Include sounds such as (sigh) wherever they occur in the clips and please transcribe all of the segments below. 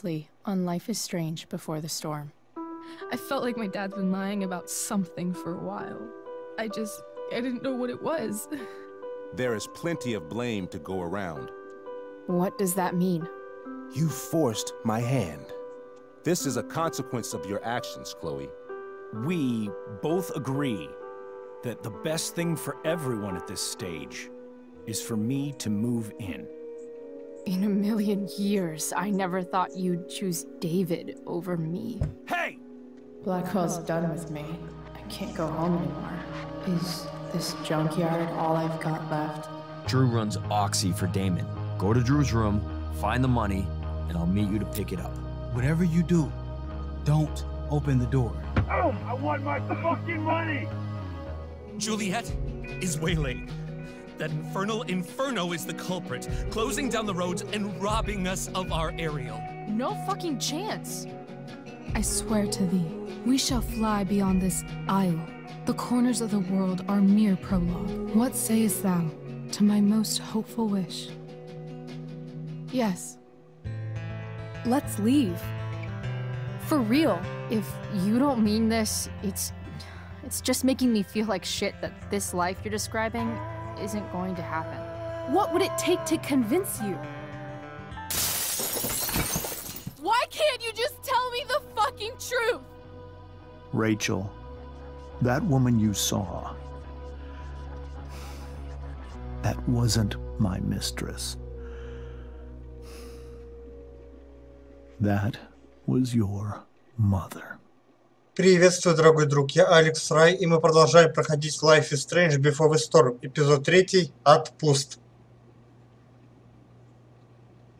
thoughts, on Life is Strange before the storm. I felt like my dad's been lying about something for a while. I just, I didn't know what it was. (laughs) There is plenty of blame to go around. What does that mean? You forced my hand. This is a consequence of your actions, Chloe. We both agree that the best thing for everyone at this stage is for me to move in. In a million years, I never thought you'd choose David over me. Hey! Blackwell's done with me. I can't go home anymore. Is this junkyard all I've got left? Drew runs Oxy for Damon. Go to Drew's room, find the money, and I'll meet you to pick it up. Whatever you do, don't open the door. Oh, I want my fucking money! Juliet is waylaid. That infernal Inferno is the culprit, closing down the roads and robbing us of our Ariel. No fucking chance. I swear to thee, we shall fly beyond this isle. The corners of the world are mere prologue. What sayest thou to my most hopeful wish? Yes. Let's leave. For real. If you don't mean this, it's. It's just making me feel like shit that this life you're describing isn't going to happen. What would it take to convince you? Why can't you just tell me the fucking truth? Rachel, that woman you saw, that wasn't my mistress. That was your mother. Приветствую, дорогой друг, я Алекс Рай, и мы продолжаем проходить Life is Strange Before the Storm, эпизод 3, Отпуст.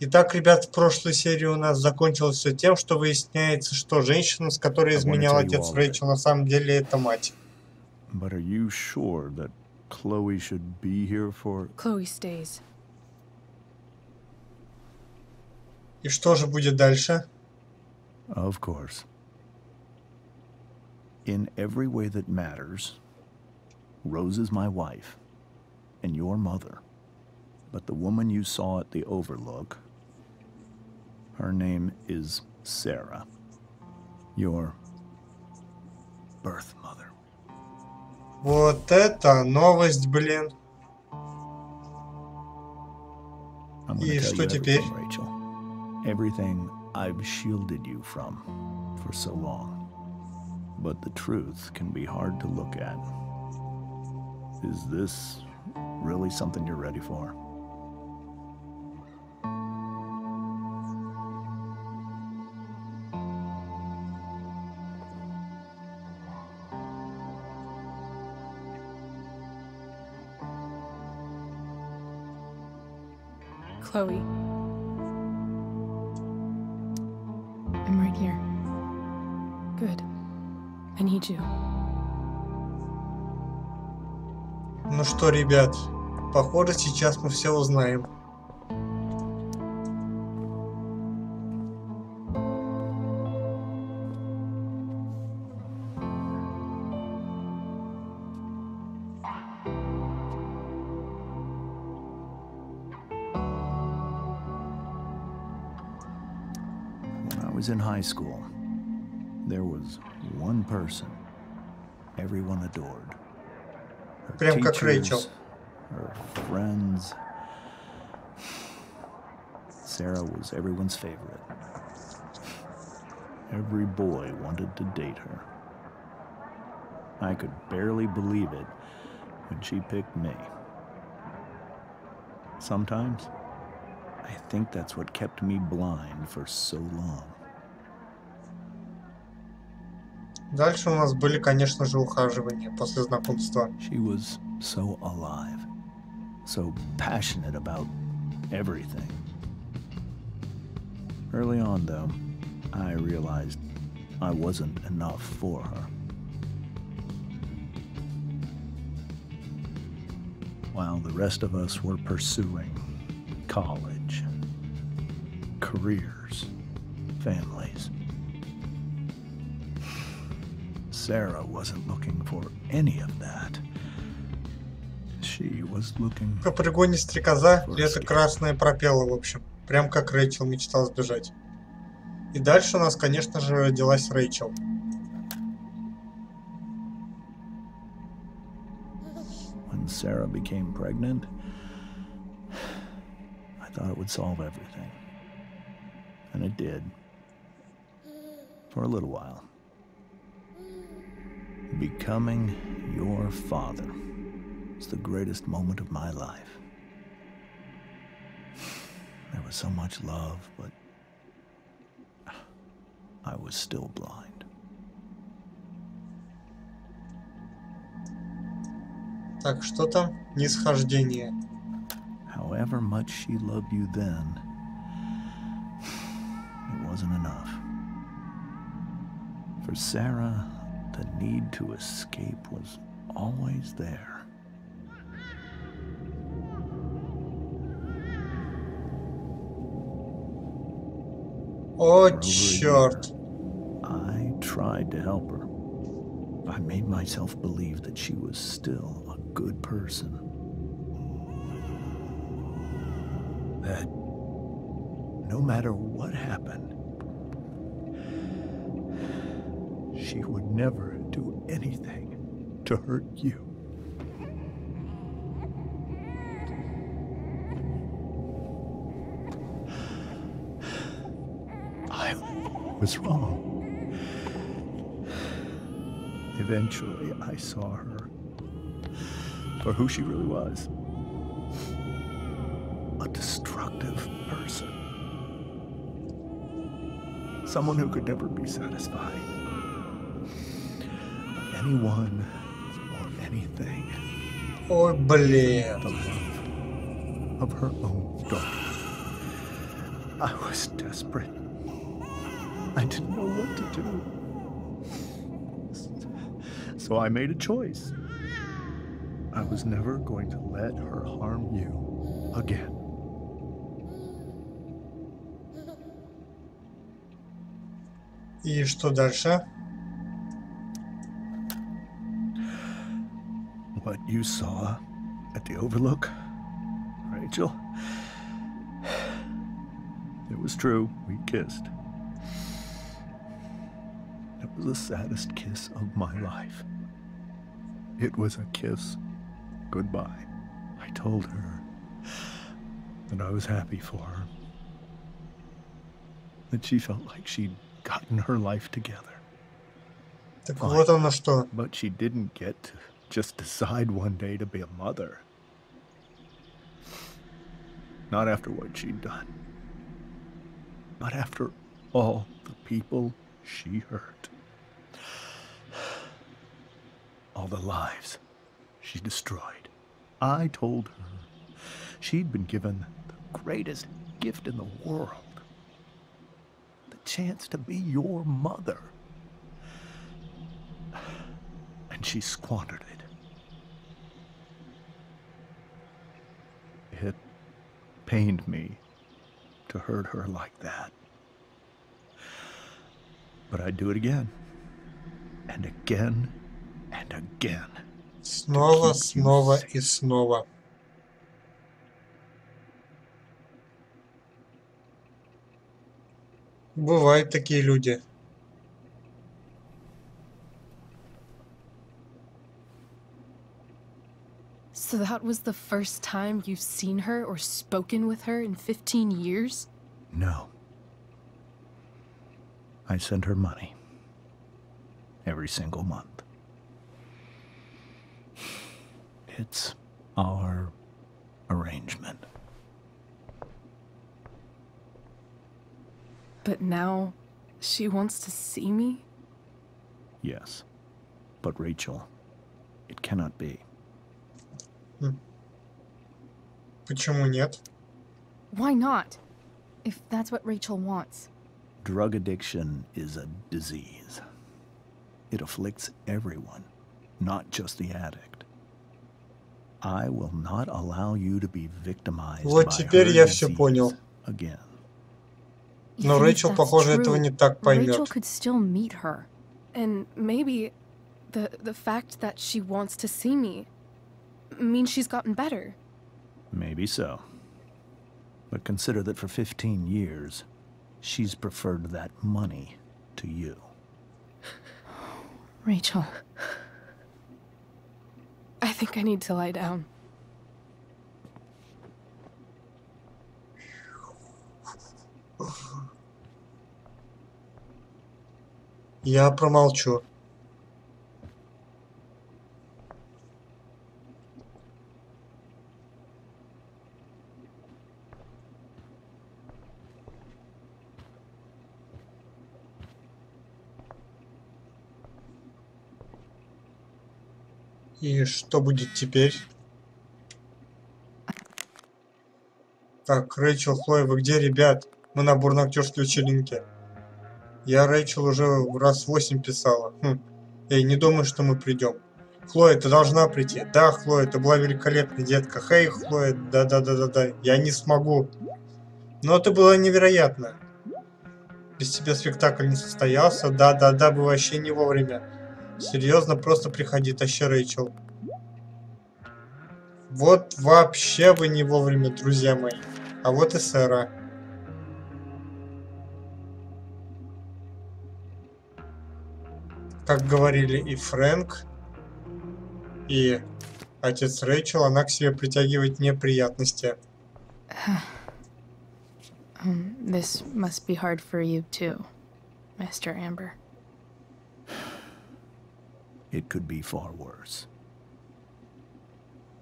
Итак, ребят, в прошлой серии у нас закончилось все тем, что выясняется, что женщина, с которой изменял отец Рэйчел, на самом деле это мать. But are you sure that Chloe should be here for... Chloe stays. И что же будет дальше? Of course. In every way that matters, Rose is my wife and your mother. But the woman you saw at the Overlook, her name is Sarah. Your birth mother. Вот это новость, блин. И что теперь? Rachel. Everything I've shielded you from for so long. But the truth can be hard to look at. Is this really something you're ready for? Chloe. Что, ребят, похоже, сейчас мы все узнаем. In high school, there was one person everyone adored. Her Прям как Рэйчел. teachers, her friends. Sarah was everyone's favorite. Every boy wanted to date her. I could barely believe it when she picked me. Sometimes, I think that's what kept me blind for so long. Дальше у нас были, конечно же, ухаживания после знакомства. She was so alive, so passionate about everything. Early on, though, I realized I wasn't enough for her. While the rest of us were pursuing college, careers, families. Sarah wasn't looking for any of that. She was looking По пригоне стрекоза, и это красное пропело, в общем. Прям как Рэйчел мечтал сбежать. И дальше у нас, конечно же, родилась Рэйчел. When Sarah became pregnant, I thought it would solve everything. And it did. For a little while. Becoming your father was the greatest moment of my life. There was so much love, but I was still blind. Так, что там? Нисхождение. However much she loved you then, it wasn't enough. For Sarah, the need to escape was always there. О, черт. I tried to help her. I made myself believe that she was still a good person. That no matter what happened, she would never do anything to hurt you. I was wrong. Eventually, I saw her for who she really was a destructive person. Someone who could never be satisfied Anyone or anything. Ой, блин. The love of her own daughter. I was desperate. I didn't know what to do. So I made a choice. I was never going to let her harm you again. И что дальше? What you saw at the Overlook, Rachel, it was true. We kissed. It was the saddest kiss of my life. It was a kiss goodbye. I told her that I was happy for her. That she felt like she'd gotten her life together. Так вот оно что. But she didn't get to just decide one day to be a mother. Not after what she'd done. Not after all the people she hurt. All the lives she destroyed. I told her she'd been given the greatest gift in the world the chance to be your mother. And she squandered it. It pained me to hurt her like that. But I'd do it again. And again and again. Снова, снова и снова. Бывают такие люди. So that was the first time you've seen her or spoken with her in 15 years? No. I send her money. Every single month. It's our arrangement. But now she wants to see me? Yes. But Rachel, it cannot be. Почему нет? Why not? If that's what Rachel wants. Drug addiction is a disease. It afflicts everyone, not just the addict. I will not allow you to be victimized Вот by теперь her я все disease понял. again. Но Even if Рэйчел, that's похоже, этого true, не так Rachel поймет. could still meet her. And maybe the the fact that she wants to see me means she's gotten better. Maybe so. But consider that for 15 years, she's preferred that money to you. (sighs) Rachel. I think I need to lie down. Я промолчу. И что будет теперь? Так, Рэйчел, Хлоя, вы где, ребят? Мы на бурно-актерской вечеринке. Я Рэйчел уже раз восемь писала. Хм. Эй, не думаю, что мы придем. Хлоя, ты должна прийти. Да, Хлоя, ты была великолепна, детка. Хей, Хлоя, да-да-да-да-да. Я не смогу. Но ты была невероятна. Без тебя спектакль не состоялся. Да-да-да, вы вообще не вовремя. Серьезно, просто приходи, тащи Рэйчел. Вот вообще вы не вовремя, друзья мои. А вот и Сэра. Как говорили и Фрэнк, и отец Рэйчел, она к себе притягивает неприятности. (sighs) This must be hard for you too, Mr. Amber. It could be far worse.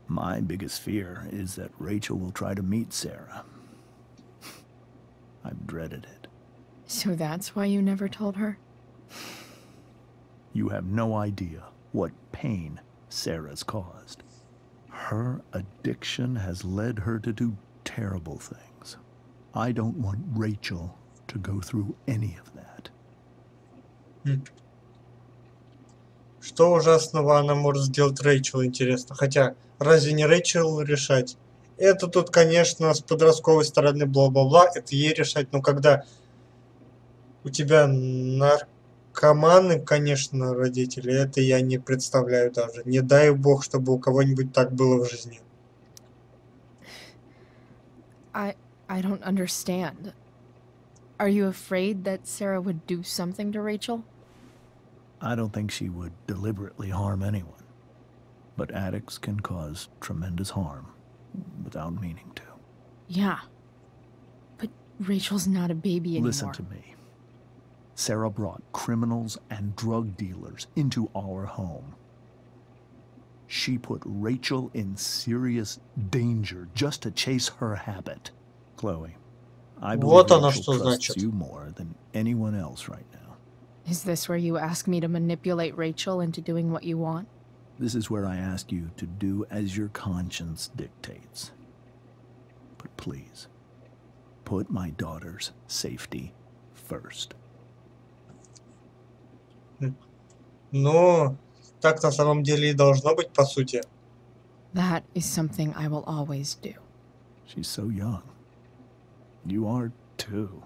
My biggest fear is that Rachel will try to meet Sarah. I've dreaded it. So that's why you never told her? You have no idea what pain Sarah's caused. Her addiction has led her to do terrible things. I don't want Rachel to go through any of that. Hmm. Что ужасного она может сделать Рэйчел, интересно? Хотя, разве не Рэйчел решать? Это тут, конечно, с подростковой стороны бла-бла-бла, это ей решать, но когда у тебя наркоманы, конечно, родители, это я не представляю даже. Не дай бог, чтобы у кого-нибудь так было в жизни. I I don't understand. Are you afraid that Sarah would do something to Rachel? I don't think she would deliberately harm anyone. But addicts can cause tremendous harm without meaning to. Yeah. But Rachel's not a baby anymore. Listen to me. Sarah brought criminals and drug dealers into our home. She put Rachel in serious danger just to chase her habit. Chloe, I believe Вот оно Rachel что trusts значит. you more than anyone else right now. Is this where you ask me to manipulate Rachel into doing what you want? This is where I ask you to do as your conscience dictates. But please, put my daughter's safety first. Ну, так на самом деле и должно быть, по сути. That is something I will always do. She's so young. You are too.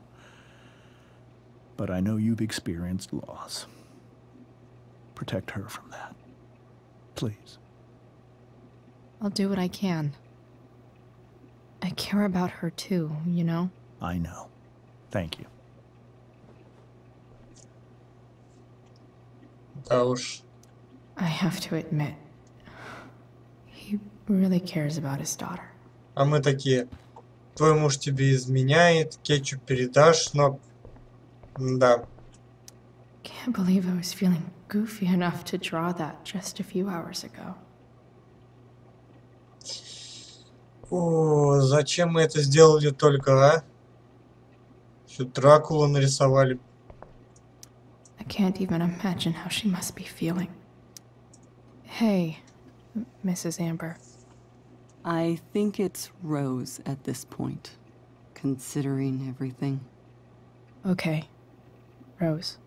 But I know you've experienced loss. Protect her from that. Please. I'll do what I can. I care about her too, you know? I know. Thank you. Да уж. I have to admit, he really cares about his daughter. А мы такие, твой муж тебе изменяет, кетчуп передашь, но... Да. Can't believe I was feeling goofy enough to draw that just a few hours ago. О, зачем мы это сделали только, а? Еще Дракулу нарисовали. I can't even imagine how she must be feeling. Hey, M- Mrs. Amber. I think it's Rose at this point, considering everything. Okay, Rose.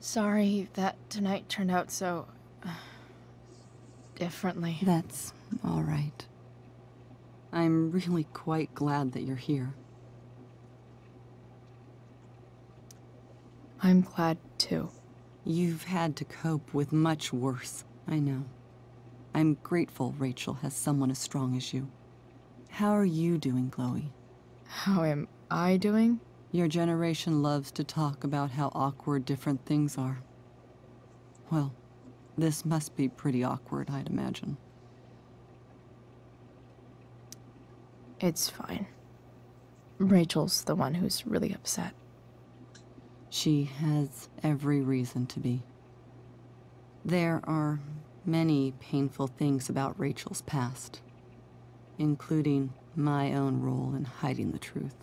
Sorry that tonight turned out so. uh, differently. That's all right. I'm really quite glad that you're here. I'm glad too. You've had to cope with much worse, I know. I'm grateful Rachel has someone as strong as you. How are you doing, Chloe? How am I doing? Your generation loves to talk about how awkward different things are. Well, this must be pretty awkward, I'd imagine. It's fine. Rachel's the one who's really upset. She has every reason to be. There are many painful things about Rachel's past, including my own role in hiding the truth.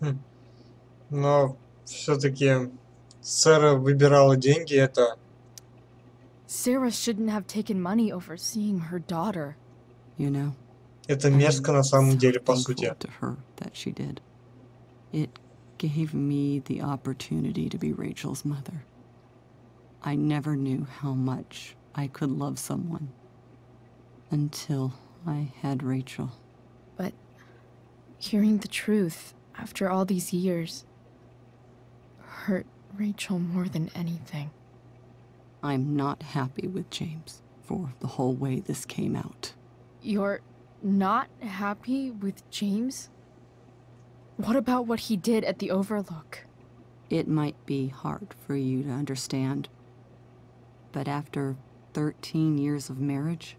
Хм. Но все-таки Сара выбирала деньги, это... Sarah shouldn't have taken money over seeing her daughter. You know? Это мерзко на самом деле, по сути. to her that she did. It gave me the opportunity to be Rachel's mother. I never knew how much I could love someone until I had Rachel. But hearing the truth after all these years hurt Rachel more than anything. I'm not happy with James for the whole way this came out. You're not happy with James? What about what he did at the Overlook? It might be hard for you to understand, but after 13 years of marriage,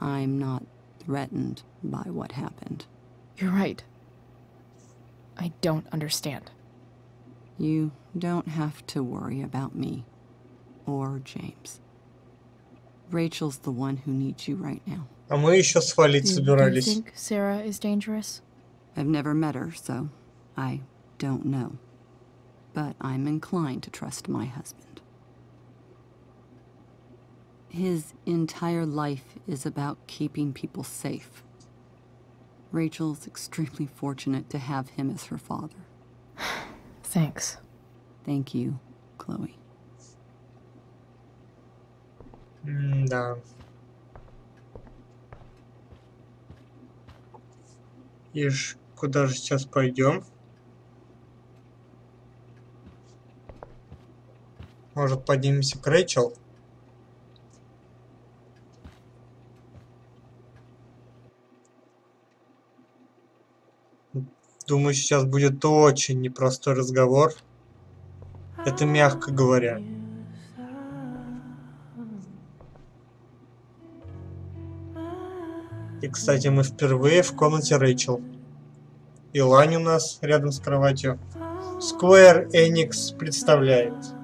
I'm not threatened by what happened. You're right. I don't understand. You don't have to worry about me or James. Rachel's the one who needs you right now. А мы еще свалить Do, do you собирались. think Sarah is dangerous? I've never met her, so I don't know. But I'm inclined to trust my husband. His entire life is about keeping people safe. Rachel's extremely fortunate to have him as her father. (sighs) Thanks. Thank you, Chloe. Да. И ж куда же сейчас пойдем? Может, поднимемся к Рэйчел? Думаю, сейчас будет очень непростой разговор. Это мягко говоря. И, кстати, мы впервые в комнате Рэйчел. И Лань у нас рядом с кроватью. Square Enix представляет.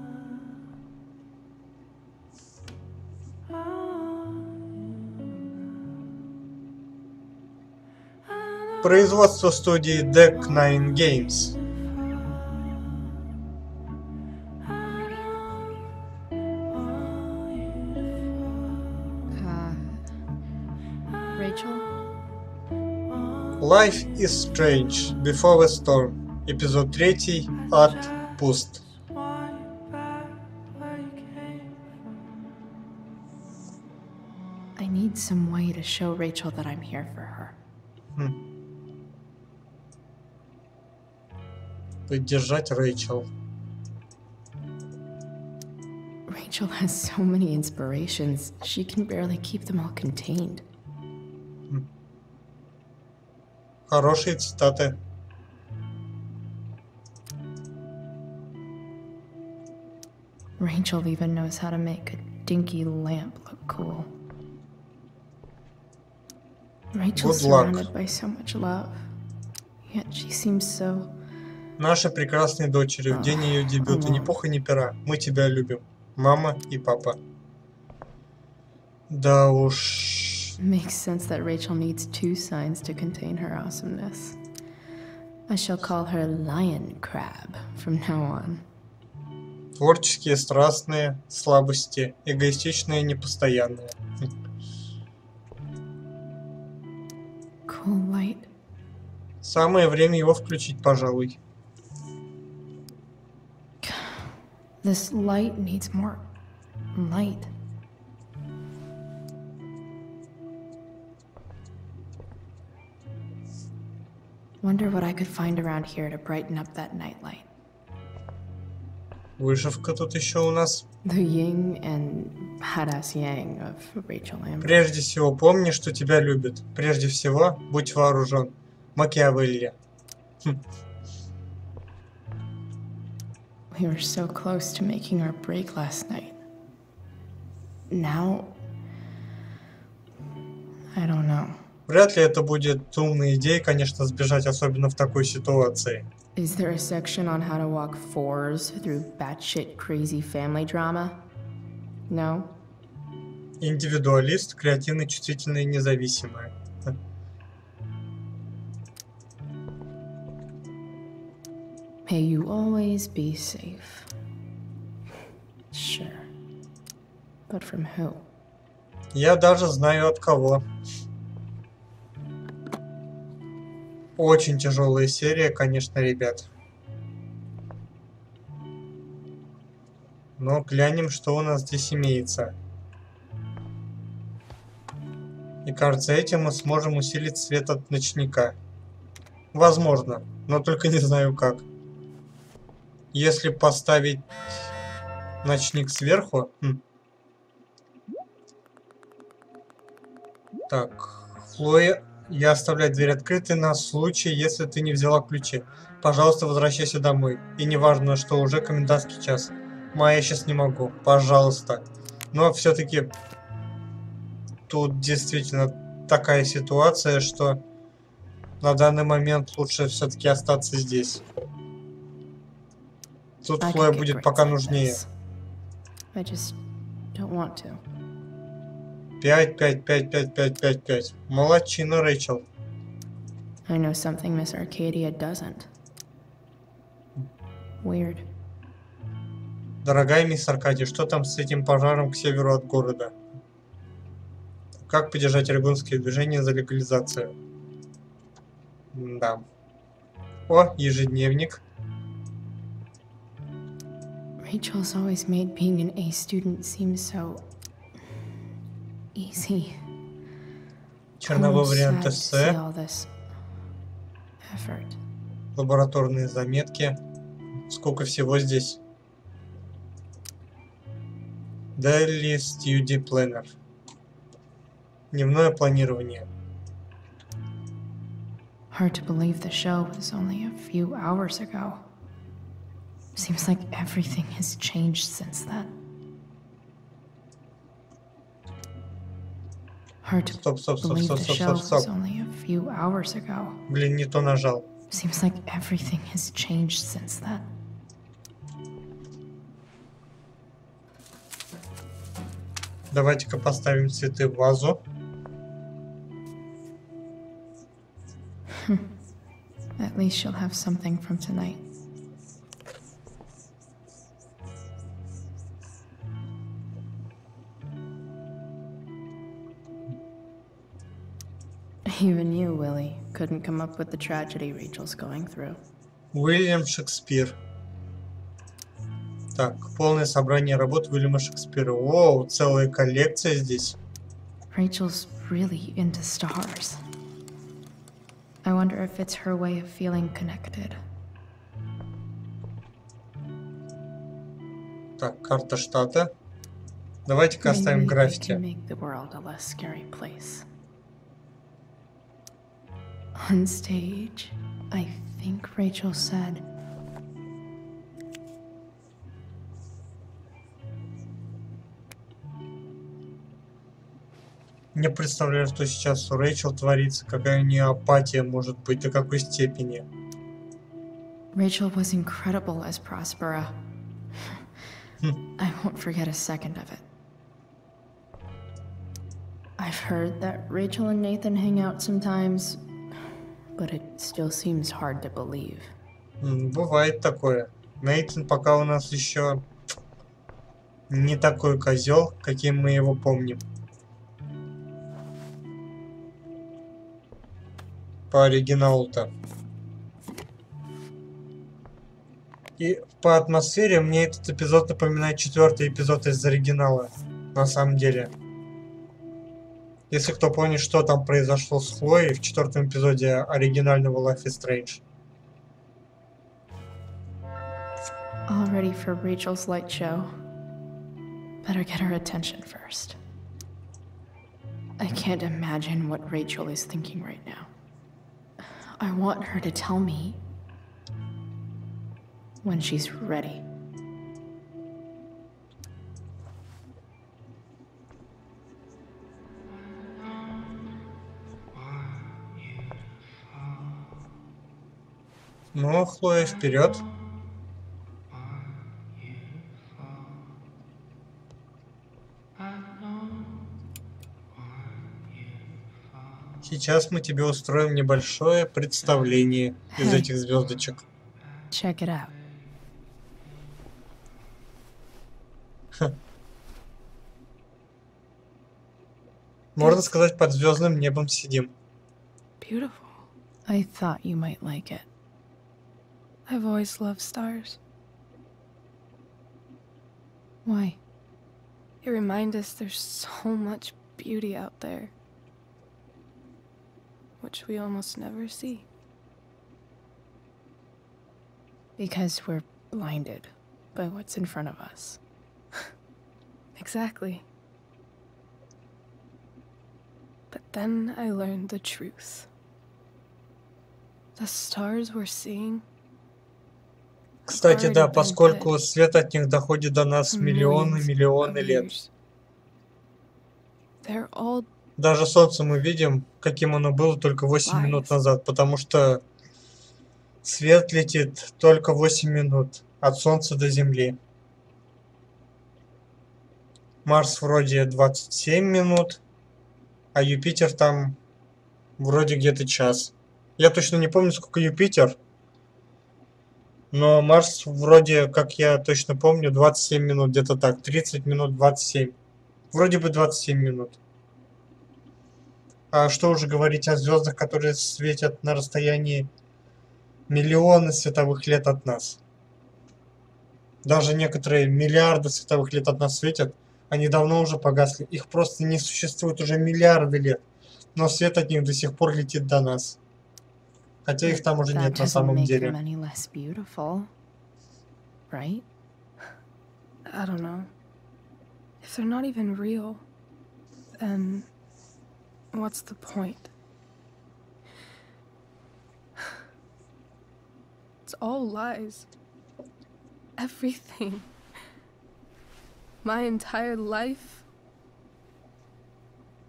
производство студии Deck Nine Games. Life is Strange Before the Storm, эпизод 3 Ад пуст. I need some way to show Rachel that I'm here for her. Поддержать Рэйчел. Rachel has so many inspirations, she can barely keep them all contained. Хорошие цитаты. Rachel even knows how to make a dinky lamp look cool. Rachel's Good luck. surrounded by so much love, yet she seems so. Наши прекрасные дочери в день ее дебюта. Ни пуха, ни пера. Мы тебя любим. Мама и папа. Да уж. Makes sense that Rachel needs two signs to contain her awesomeness. I shall call her Lion Crab from now on. Творческие, страстные, слабости, эгоистичные, непостоянные. Cool light. Самое время его включить, пожалуй. This light needs more light. Wonder what I could find around here to brighten up that nightlight. Вышивка тут еще у нас. The yin and badass yang of Rachel Amber. Прежде всего, помни, что тебя любят. Прежде всего, будь вооружен. Макиавелли. Хм. We were so close to making our break last night. Now, I don't know. Вряд ли это будет умной идеей, конечно, сбежать, особенно в такой ситуации. Is there a section on how to walk fours through batshit crazy family drama? No? Индивидуалист, креативный, чувствительный, независимый. May you always be safe. Sure. But from who? Я даже знаю от кого. Очень тяжелая серия, конечно, ребят. Но глянем, что у нас здесь имеется. И кажется, этим мы сможем усилить свет от ночника. Возможно, но только не знаю как. Если поставить ночник сверху... Хм. Так, Хлоя, я оставляю дверь открытой на случай, если ты не взяла ключи. Пожалуйста, возвращайся домой. И неважно, что уже комендантский час. Майя, я сейчас не могу. Пожалуйста. Но все-таки тут действительно такая ситуация, что на данный момент лучше все-таки остаться здесь. Тут Хлоя будет пока нужнее. this. I just don't want to. 5, 5, 5, 5, 5, 5, 5. Молодчина, Рэйчел. I know something Miss Arcadia doesn't. Weird. Дорогая мисс Аркадий, что там с этим пожаром к северу от города? Как поддержать регунские движения за легализацию? Да. О, ежедневник. Rachel's always made being an A student seem so easy. Черновой I'm вариант sad to see эссе. all this effort. Лабораторные заметки. Сколько всего здесь? Daily Study Planner. Дневное планирование. Hard to believe the show was only a few hours ago. Seems like everything has changed since then. Hard to Стоп, стоп, стоп, believe стоп, the стоп, show стоп, was стоп. only a few hours ago. Блин, не то нажал. Seems like everything has changed since then. Давайте-ка поставим цветы в вазу. At least she'll have something from tonight. Even you, Willie, couldn't come up with the tragedy Rachel's going through. Уильям Шекспир. Так, полное собрание работ Уильяма Шекспира. Воу, целая коллекция здесь. Rachel's really into stars. I wonder if it's her way of feeling connected. Так, карта штата. Давайте-ка оставим граффити. On stage, I think Rachel said, Не представляю, что сейчас у Рэйчел творится, какая у нее апатия может быть, до какой степени. Rachel was incredible as Prospera. I won't forget a second of it. I've heard that Rachel and Nathan hang out sometimes, but it still seems hard to believe. Бывает такое. Нейтан пока у нас еще не такой козел, каким мы его помним. По оригиналу-то. И по атмосфере мне этот эпизод напоминает четвертый эпизод из оригинала. На самом деле. Если кто помнит, что там произошло с Хлоей в четвертом эпизоде оригинального Life is Strange. All ready for Rachel's light show. Better get her attention first. I can't imagine what Rachel is thinking right now. I want her to tell me when she's ready. Ну, Хлоя, вперед. Сейчас мы тебе устроим небольшое представление из Hey. этих звездочек. Check it out. Можно сказать, под звездным небом сидим. Beautiful. I thought you might like it. I've always loved stars. Why? They remind us there's so much beauty out there, which we almost never see. Because we're blinded by what's in front of us. (laughs) Exactly. But then I learned the truth. The stars we're seeing Кстати, да, поскольку свет от них доходит до нас for миллионы, millions миллионы of лет. Даже Солнце мы видим, каким оно было только 8 минут назад, потому что свет летит только 8 минут от Солнца до Земли. Марс вроде 27 минут, а Юпитер там вроде где-то час. Я точно не помню, сколько Юпитер, но Марс вроде, как я точно помню, 27 минут, где-то так, 30 минут, 27. Вроде бы 27 минут. А что уже говорить о звездах, которые светят на расстоянии миллионы световых лет от нас. Даже некоторые миллиарды световых лет от нас светят, они давно уже погасли. Их просто не существует уже миллиарды лет. Но свет от них до сих пор летит до нас. Хотя их там уже That нет на doesn't самом make деле. them any less beautiful, right? I don't know. If they're not even real, then what's the point? It's all lies. Everything. My entire life.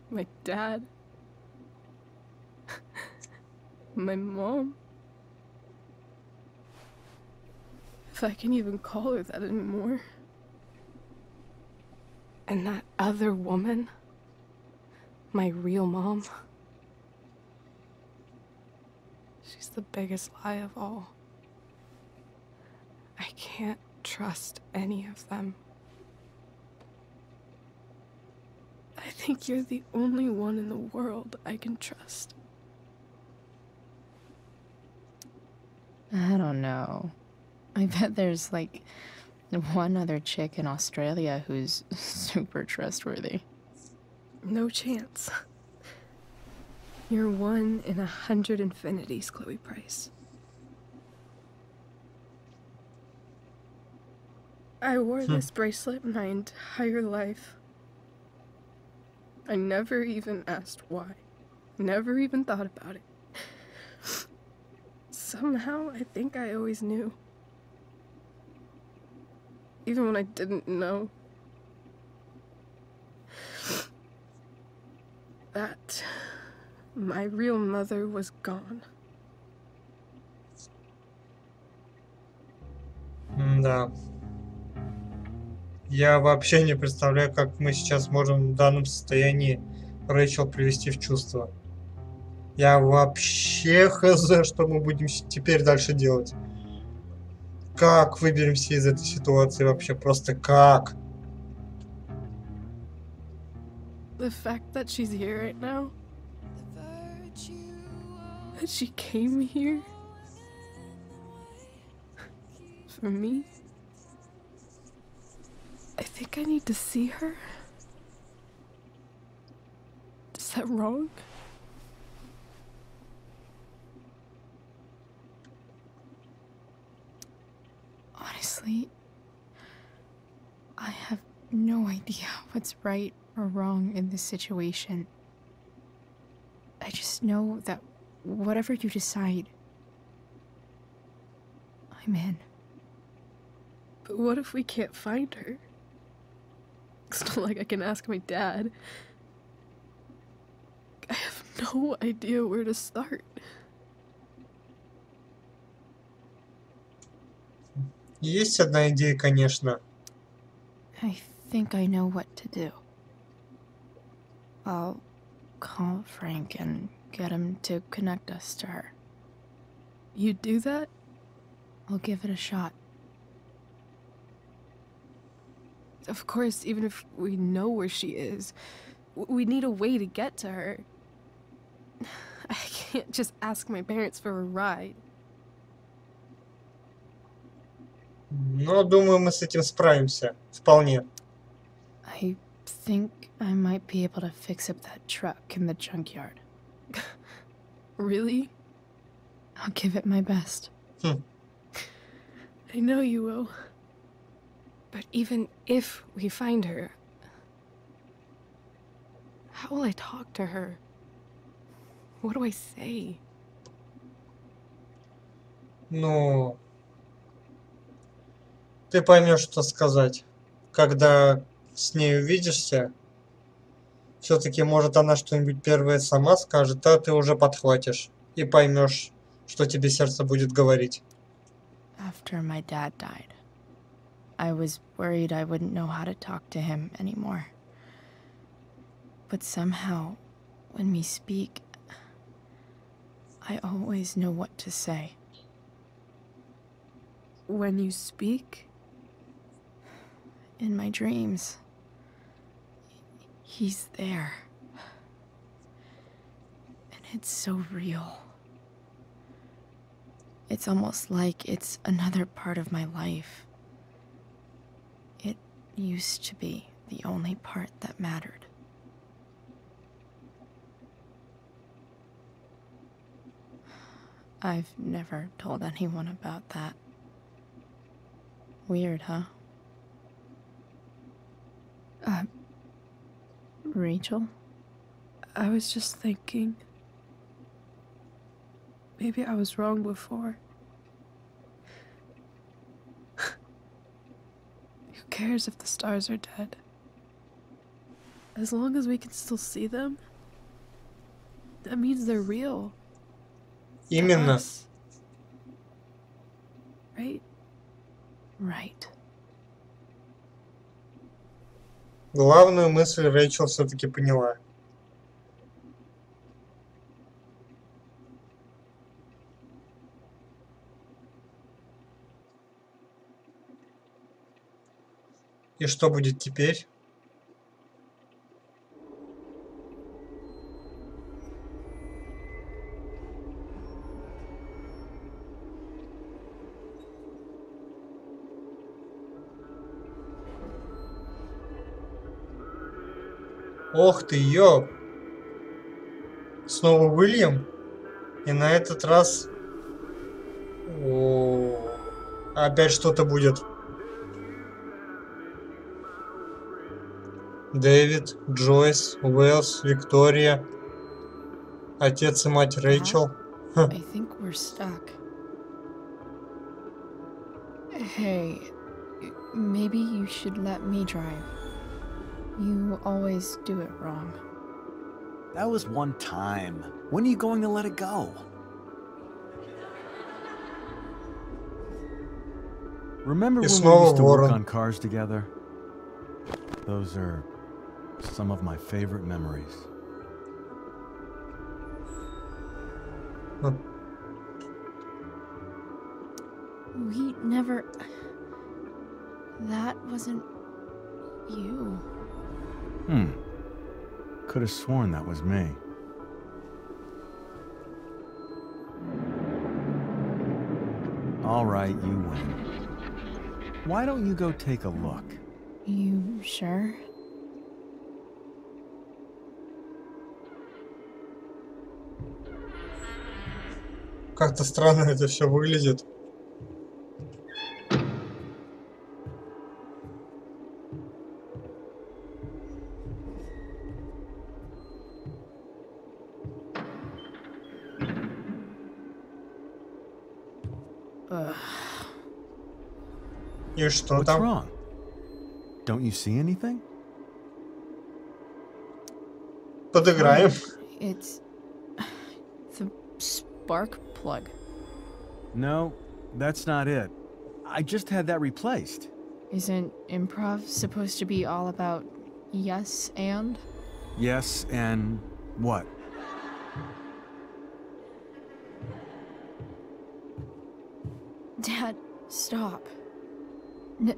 My dad. My mom. If I can even call her that anymore. And that other woman, my real mom, she's the biggest lie of all. I can't trust any of them. I think you're the only one in the world I can trust. I don't know. I bet there's like one other chick in Australia who's (laughs) super trustworthy. No chance. You're one in a hundred infinities, Chloe Price. I wore Hmm. this bracelet my entire life. I never even asked why. Never even thought about it. Somehow, I think I always knew. Even when I didn't know. That my real mother was gone. Да. Я вообще не представляю, как мы сейчас можем в данном состоянии Рэйчел привести в чувство. Я вообще хз, что мы будем теперь дальше делать. Как выберемся из этой ситуации вообще? Просто как? The fact that she's here right now, that she came here for me, I think I need to see her. Is that wrong? Honestly, I have no idea (laughs) what's right or wrong in this situation. I just know that whatever you decide, I'm in. But what if we can't find her? (laughs) It's not like I can ask my dad. I have no idea where to start. Есть одна идея, конечно. I think I know what to do. I'll call Frank and get him to connect us to her. You do that? I'll give it a shot. Of course, even if we know where she is, w- we need a way to get to her. (sighs) I can't just ask my parents for a ride. Но думаю, мы с этим справимся. Вполне. I think I might be able to fix up that truck in the junkyard. (laughs) Really? I'll give it my best. I know you will. But even if we find her, how will I talk to her? What do I say? Ну, Ты поймешь, что сказать. Когда с ней увидишься, все-таки, может, она что-нибудь первое сама скажет, а ты уже подхватишь и поймешь, что тебе сердце будет говорить. After my dad died, I was worried I wouldn't know how to talk to him anymore. But somehow, when we speak, I always know what to say. When you speak? In my dreams, he's there. And it's so real. It's almost like it's another part of my life. It used to be the only part that mattered. I've never told anyone about that. Weird, huh? Uh, Rachel? I was just thinking. Maybe I was wrong before. Who (sighs) cares if the stars are dead? As long as we can still see them, that means they're real. to Именно. us. Right? Right. Главную мысль Рэйчел все-таки поняла. И что будет теперь? Ох ты, ёп! Снова Уильям? И на этот раз... О, опять что-то будет. Дэвид, Джойс, Уэллс, Виктория, отец и мать Рэйчел. Hey, maybe you should let me drive. You always do it wrong. That was one time. When are you going to let it go? Remember it's when we used to work on cars together? Those are some of my favorite memories. We never... That wasn't you. Hmm. Could have sworn that was me. All right, you win. Why don't you go take a look? You sure? Как-то странно это все выглядит. You're What's wrong? Don't you see anything? Pod ekranem. It's (sighs) the spark plug. No, that's not it. I just had that replaced. Isn't improv supposed to be all about yes and? Yes and what? N-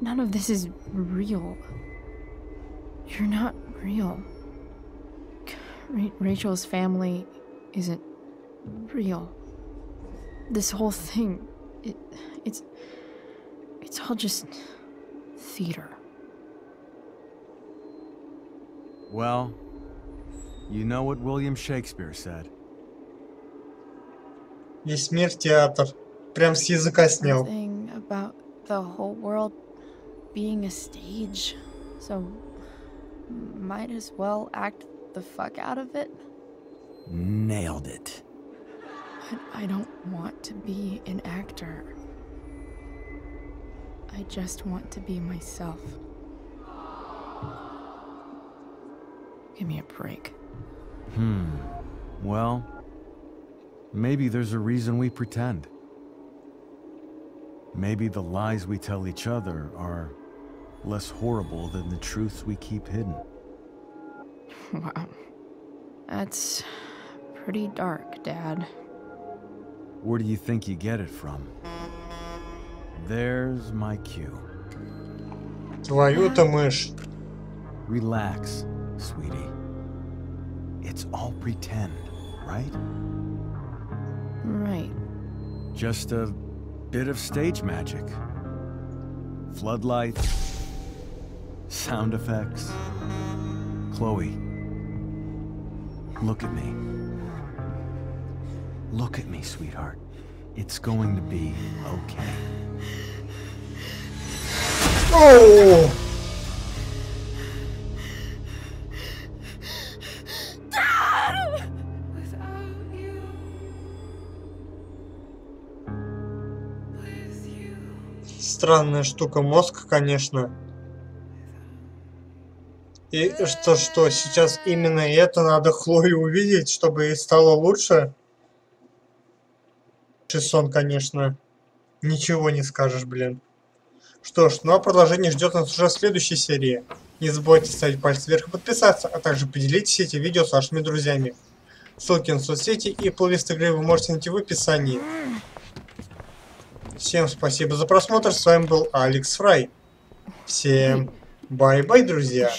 none of this is real. You're not real. Ra- Rachel's family isn't real. This whole thing, it, it's, it's all just theater. Well, you know what William Shakespeare said. Весь мир театр. Прям с языка снял. Thing about the whole world being a stage, so might as well act the fuck out of it. Nailed it. But I don't want to be an actor. I just want to be myself. Give me a break. Hmm. Well, maybe there's a reason we pretend. Maybe the lies we tell each other are less horrible than the truths we keep hidden. (laughs) Wow. That's pretty dark, Dad. Where do you think you get it from? There's my cue. Твою-то мышь. Relax, sweetie. It's all pretend, right? Right. Just a bit of stage magic. Floodlights, sound effects. Chloe, look at me. Look at me, sweetheart. It's going to be okay. Оу! Странная штука мозг, конечно. И что, что, сейчас именно это надо Хлое увидеть, чтобы ей стало лучше? Сон, конечно. Ничего не скажешь, блин. Что ж, ну а продолжение ждет нас уже в следующей серии. Не забывайте ставить пальцы вверх и подписаться, а также поделитесь этим видео с вашими друзьями. Ссылки на соцсети и плейлист игры вы можете найти в описании. Всем спасибо за просмотр, с вами был Алекс Фрай. Всем бай-бай, друзья.